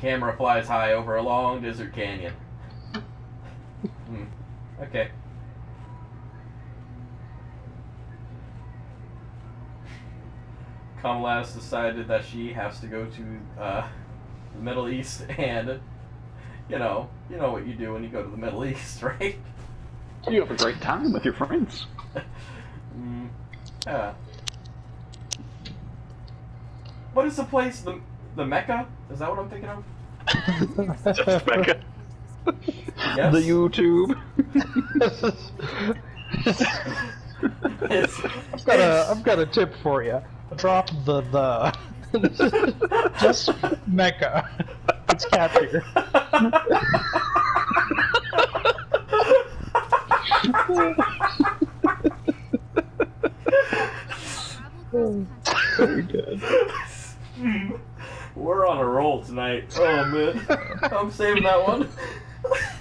Camera flies high over a long desert canyon. Hmm. Okay. Kamala has decided that she has to go to uh, the Middle East and, you know, you know what you do when you go to the Middle East, right? You have a great time with your friends. mm, yeah. What is the place? The the Mecca? Is that what I'm thinking of? Just Mecca. Yes. The YouTube. It's, I've got a I've got a tip for you. Drop the the. Just Mecca. It's catchier. Very good. We're on a roll tonight. Oh man, I'm saving that one.